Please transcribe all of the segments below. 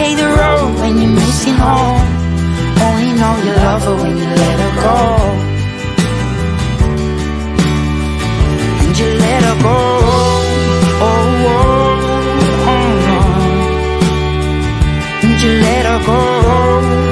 hate the road when you're missing home. Only know you love her when you let her go. And you let her go. Oh, oh, oh, oh. And you let her go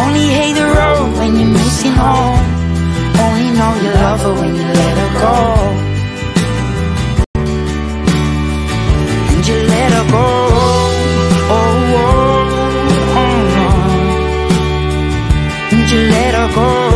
Only hate the road when you're missing home. Only know you love her when you let her go. And you let her go. Oh, oh, oh, oh. And you let her go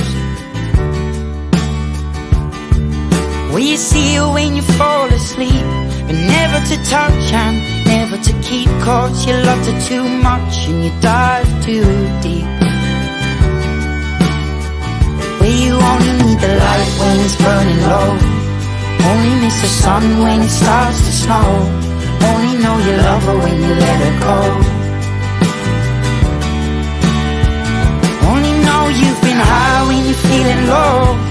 You see her when you fall asleep? But never to touch and never to keep Cause you loved her too much and you dive too deep. Where you only need the light when it's burning low. Only miss the sun when it starts to snow. Only know you love her when you let her go. Only know you've been high when you're feeling low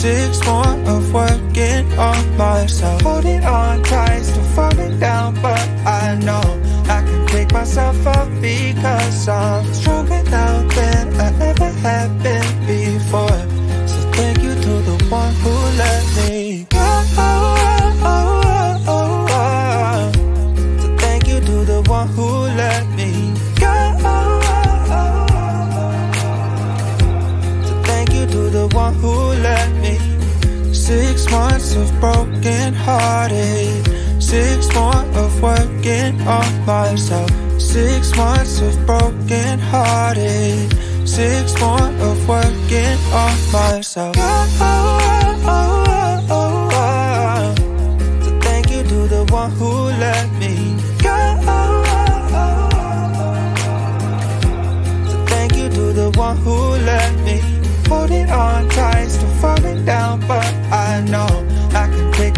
Six more of working on myself. Holding on tight, still falling down But I know I can pick myself up Because I'm stronger now than I ever have been before. So thank you to the one who let me Of broken hearted Six more of working on myself. Six months of broken hearted Six more of working on myself. Oh, oh, oh, oh, oh, So thank you to the one who let me go. So thank you to the one who let me. Holding on tight, still falling down But I know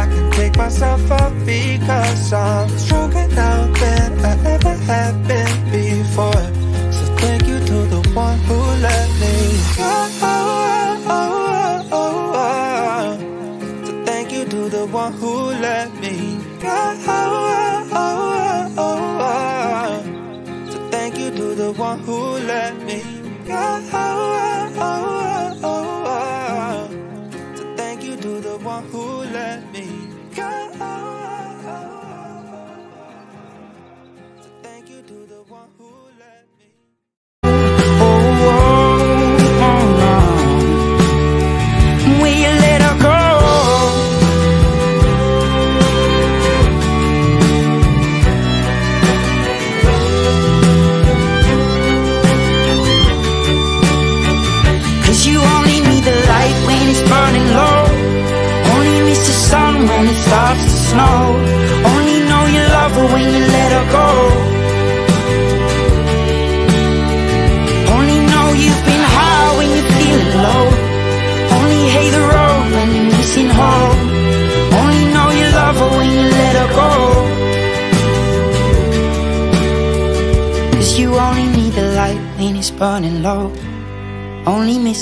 I can pick myself up Because I'm stronger now than I ever have been before. So thank you to the one who let me go. So thank you to the one who let me go. So thank you to the one who let me go.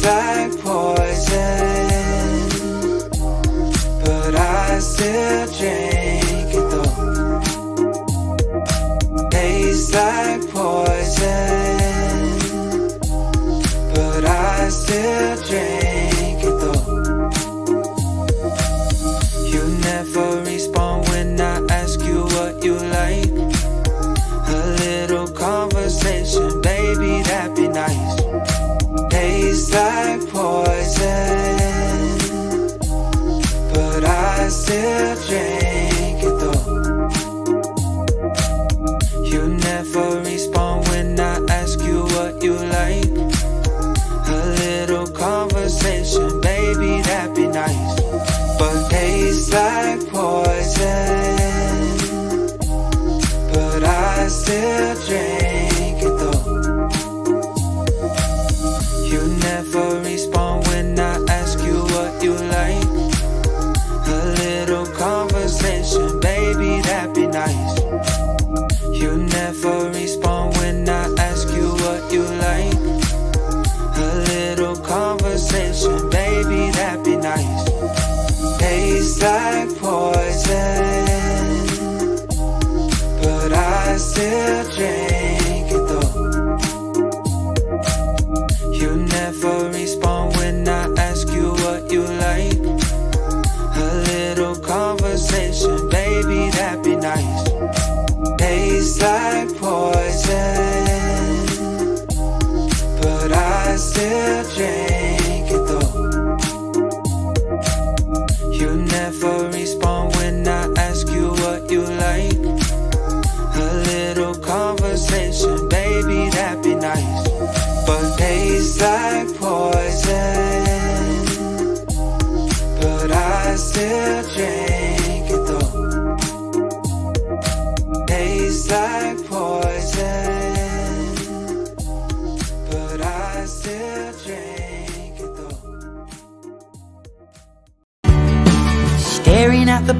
tastes like poison, but I still drink it though. Tastes like poison, but I still drink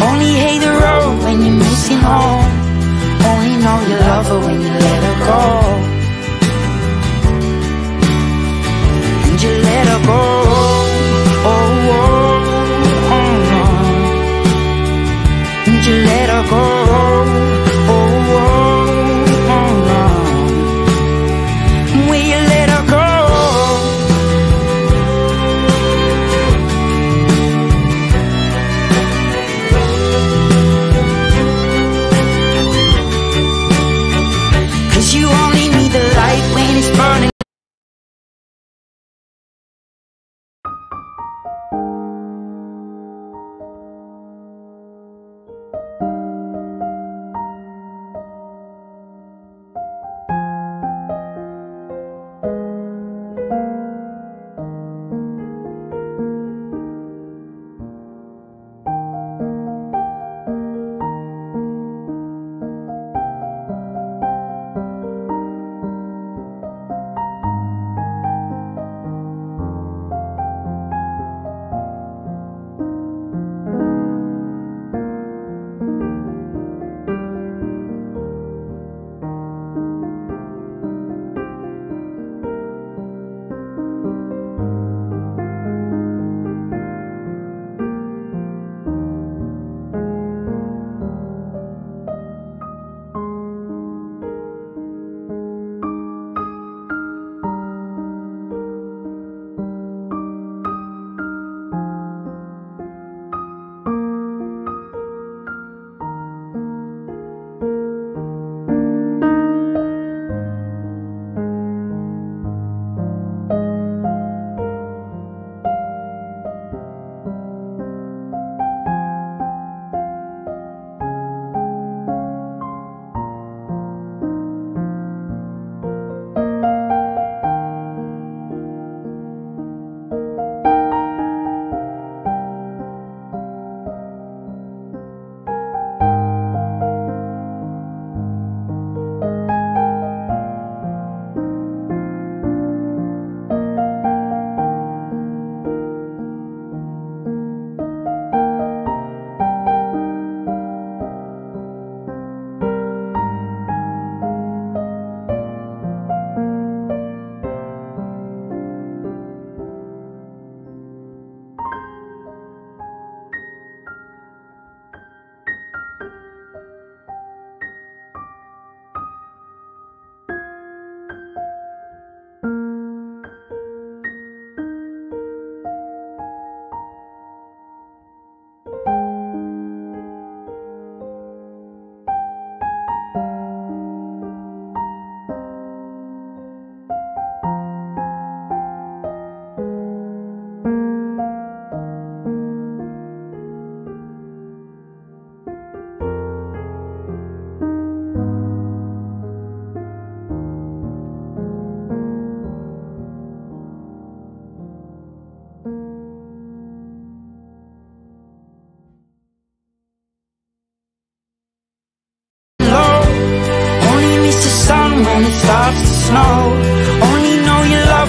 Only hate the road when you're missing home. Only know you love her when you let her go. And you let her go. Oh, oh, oh, oh. And you let her go